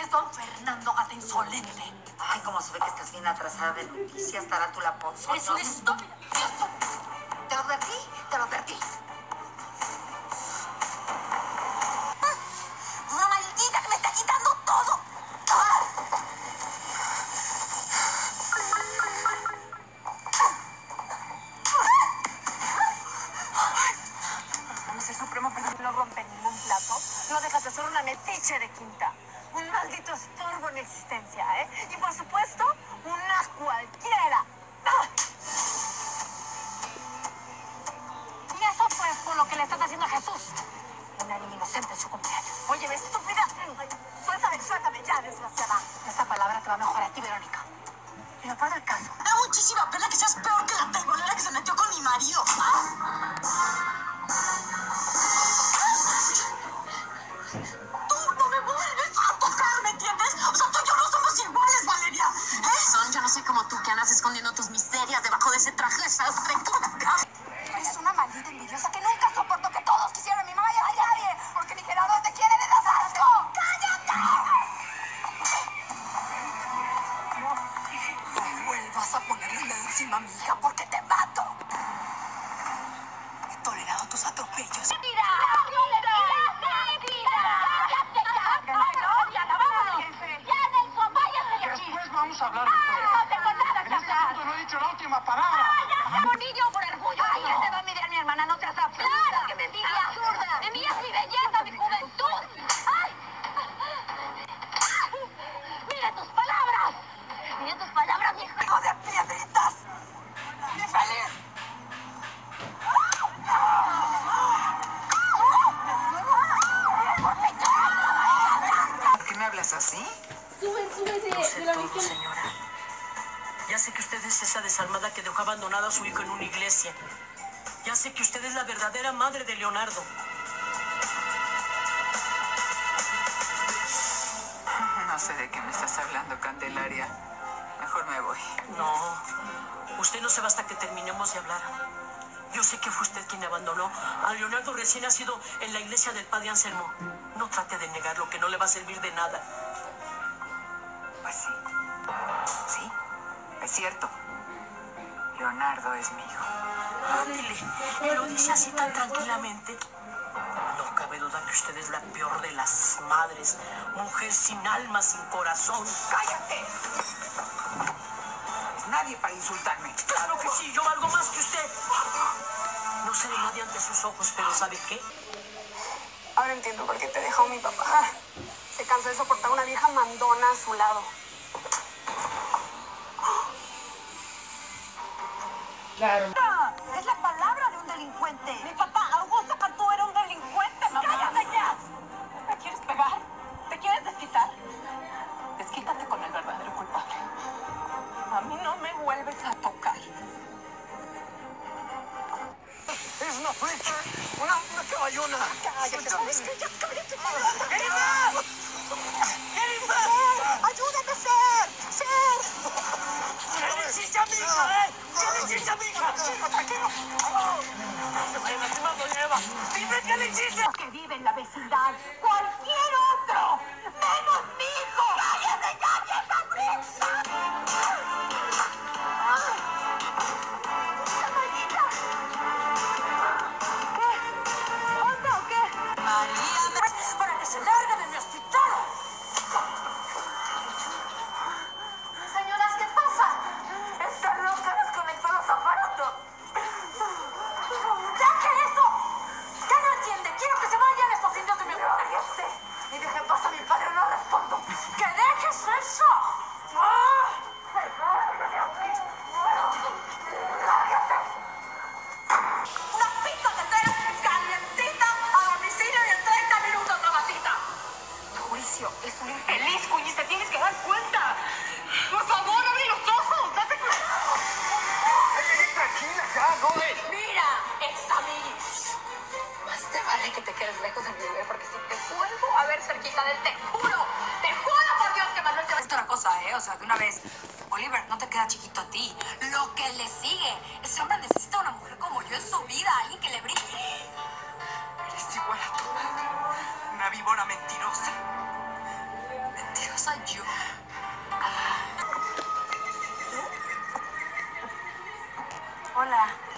Es don Fernando Gata Insolente. Ay, como se ve que estás bien atrasada de noticias, Tarántula Ponzo. Es una estúpida. Te lo advertí, te lo advertí. Una maldita que me está quitando todo. No sé, Supremo, pero no rompe ningún plato. No dejas de ser una metiche de quinta. Un maldito estorbo en existencia, ¿eh? Y por supuesto, una cualquiera. ¡Ah! Y eso fue por lo que le estás haciendo a Jesús. Una niña inocente en su cumpleaños. Oye, estúpida. Suéltame, suéltame ya, desgraciada. Esa palabra te va mejor a ti, Verónica. Lo peor del caso. Da muchísima pena que seas miserias debajo de ese traje de sastre. Eres una maldita envidiosa que nunca soportó que todos quisieran a mi mamá y a nadie. Porque mi generador te quiere, le das asco. No vuelvas a ponerle un dedo encima a mi hija porque te mato. He tolerado tus atropellos. Después ¿Por qué me hablas así? Sube, sé de la todo, Virgen. señora. Ya sé que usted es esa desalmada que dejó abandonada a su hijo en una iglesia. Ya sé que usted es la verdadera madre de Leonardo. No sé de qué me estás hablando, Candelaria. Mejor me voy. No, usted no se va hasta que terminemos de hablar. Yo sé que fue usted quien abandonó a Leonardo recién nacido en la iglesia del padre Anselmo. No trate de negarlo, que no le va a servir de nada. Pues sí. Sí, es cierto. Leonardo es mi hijo. Ándele, y lo dice así tan tranquilamente. No cabe duda que usted es la peor de las madres. Mujer sin alma, sin corazón. ¡Cállate! No es nadie para insultarme. Claro que sí, yo valgo más que usted. No seré nadie ante sus ojos, pero ¿sabe qué? Ahora entiendo por qué te dejó mi papá. Se cansó de soportar una vieja mandona a su lado. Claro. Es la palabra de un delincuente. Mi papá, Augusto Cantú, era un delincuente, mamá. ¡Cállate ya! ¿Me quieres pegar? ¿Te quieres desquitar? Desquítate con el verdadero culpable. A mí no me vuelves a tocar. Es una freak. Una, caballona. Cállate, ¿sabes qué? Ya cállate. ¡Ayúdame, Fer! ¡Fer! ¡Tiene chicha, mija! ¡Eh! ¡Tiene chicha, mija! ¡Tranquilo! ¡Se vaya lastimando, Eva! ¡Dime que le chicha! que vive en la vecindad. A mi padre, no respondo. ¡Que dejes eso! que te quedes lejos de mi bebé, porque si te vuelvo a ver cerquita de él, te juro, te juro por Dios que Manuel te va a... una cosa, ¿eh? O sea, de una vez, Oliver, no te queda chiquito a ti. Lo que le sigue, ese hombre necesita una mujer como yo en su vida, alguien que le brille. Eres igual a tu una víbora mentirosa. Mentirosa yo. Hola.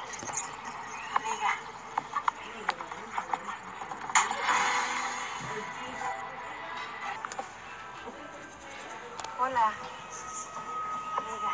Hola, amiga.